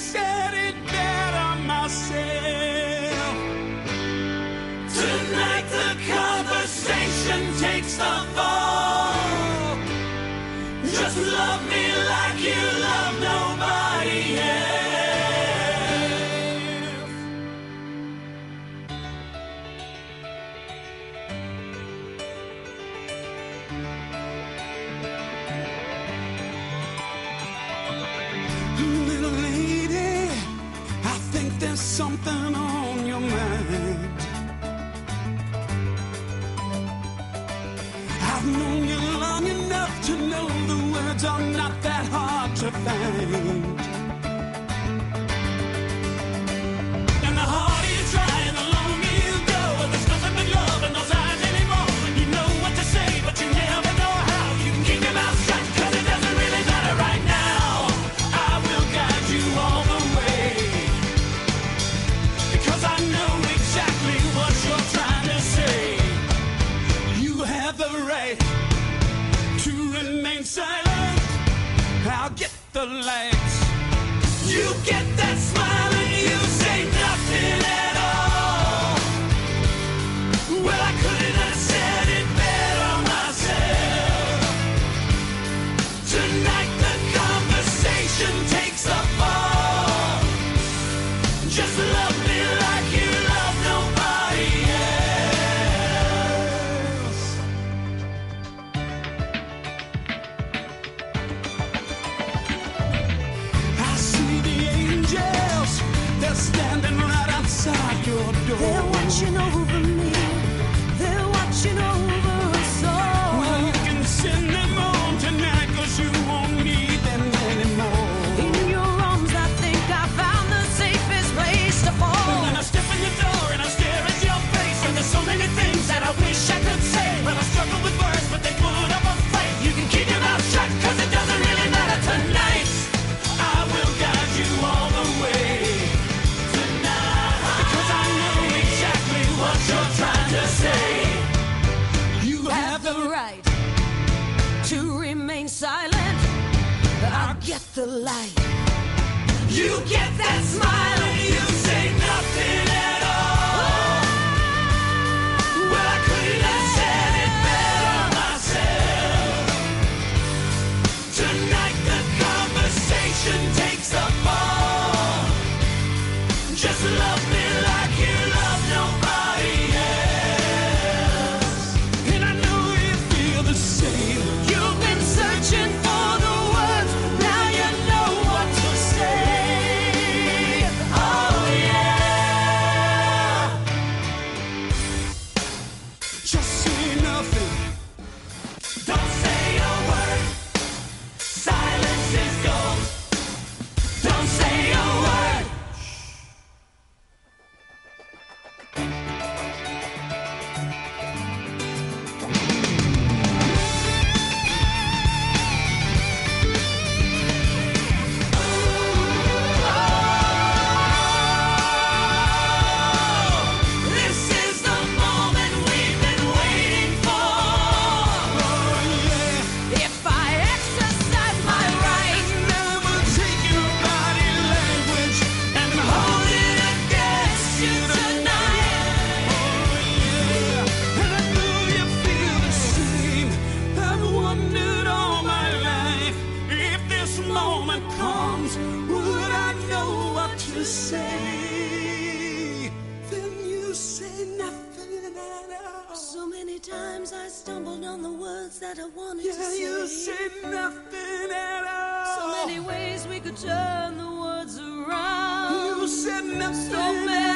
Hashem. something on your mind. I've known you long enough to know the words are not that hard to find. They're watching over me. They're watching over. You get that smile. So many times I stumbled on the words that I wanted to say. you said nothing at all. So many ways we could turn the words around. You said nothing.